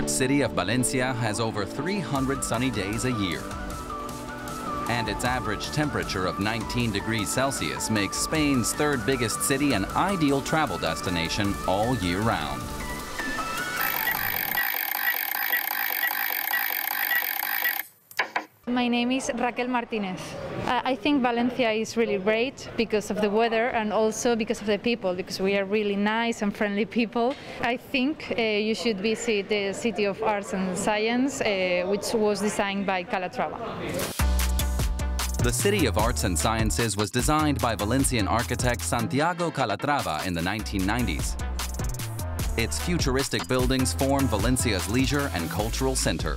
port city of Valencia has over 300 sunny days a year. And its average temperature of 19 degrees Celsius makes Spain's third biggest city an ideal travel destination all year round. My name is Raquel Martinez. I think Valencia is really great because of the weather and also because of the people, because we are really nice and friendly people. I think uh, you should visit the City of Arts and Science, uh, which was designed by Calatrava. The City of Arts and Sciences was designed by Valencian architect Santiago Calatrava in the 1990s. Its futuristic buildings form Valencia's leisure and cultural center.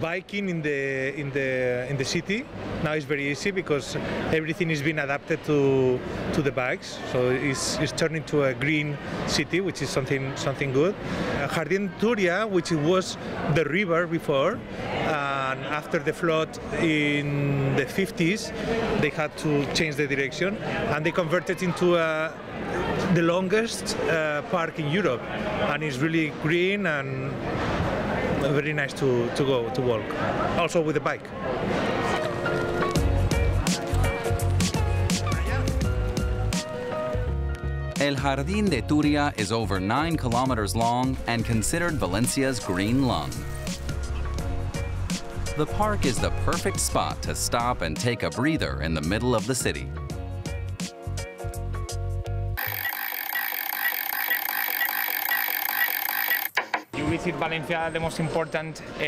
Biking in the in the in the city now is very easy because everything is being adapted to to the bikes. So it's, it's turning to a green city, which is something something good. Uh, Jardín Turia, which was the river before, and after the flood in the 50s, they had to change the direction and they converted into a the longest uh, park in Europe, and it's really green and very nice to, to go to walk. Also with the bike. El Jardín de Turia is over 9 kilometers long and considered Valencia's green lung. The park is the perfect spot to stop and take a breather in the middle of the city. Visit Valencia, the most important uh,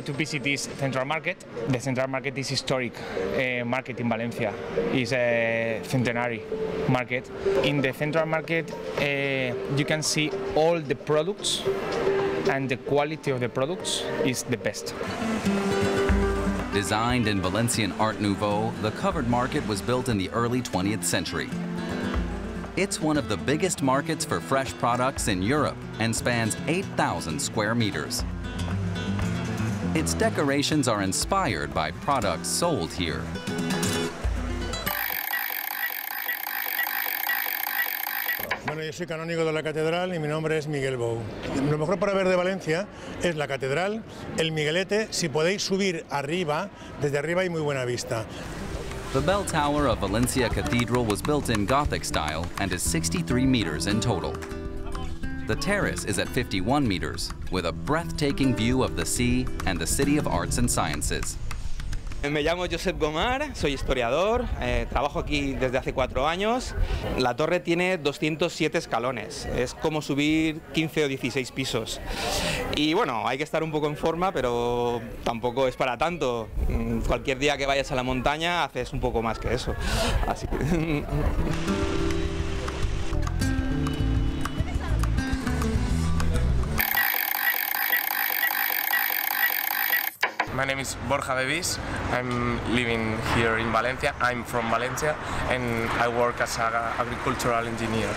to visit is Central Market. The Central Market is historic uh, market in Valencia. It's a centenary market. In the Central Market, uh, you can see all the products and the quality of the products is the best. Designed in Valencian Art Nouveau, the covered market was built in the early 20th century. It's one of the biggest markets for fresh products in Europe and spans 8,000 square meters. Its decorations are inspired by products sold here. Bueno, yo soy canónigo de la catedral y mi nombre es Miguel Bou. Lo mejor para ver de Valencia es la catedral, el Miguelete, si podéis subir arriba, desde arriba hay muy buena vista. The bell tower of Valencia Cathedral was built in Gothic style and is 63 meters in total. The terrace is at 51 meters, with a breathtaking view of the sea and the City of Arts and Sciences. Me llamo Josep Gomar, soy historiador, eh, trabajo aquí desde hace cuatro años. La torre tiene 207 escalones, es como subir 15 o 16 pisos. Y bueno, hay que estar un poco en forma, pero tampoco es para tanto. Mm, Cualquier día que vayas a la montaña haces un poco más que eso. Así que... My name is Borja Bevis. I'm living here in Valencia. I'm from Valencia and I work as an agricultural engineer.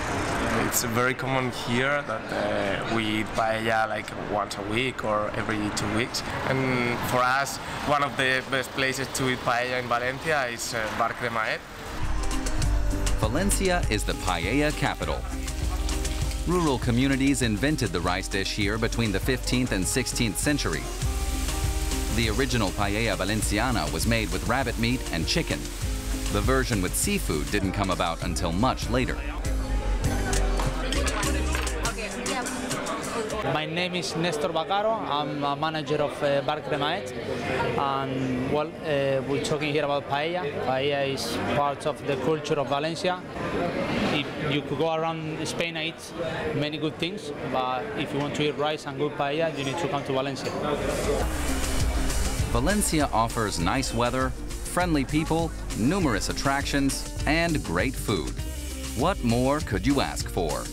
It's very common here that uh, we eat paella like once a week or every two weeks. And for us, one of the best places to eat paella in Valencia is uh, Bar Cremaet. Valencia is the paella capital. Rural communities invented the rice dish here between the 15th and 16th century. The original paella valenciana was made with rabbit meat and chicken. The version with seafood didn't come about until much later. My name is Nestor Bacaro. I'm a manager of uh, Bar Cremaet. And well, uh, we're talking here about paella. Paella is part of the culture of Valencia. If you could go around Spain and eat many good things, but if you want to eat rice and good paella, you need to come to Valencia. Valencia offers nice weather, friendly people, numerous attractions, and great food. What more could you ask for?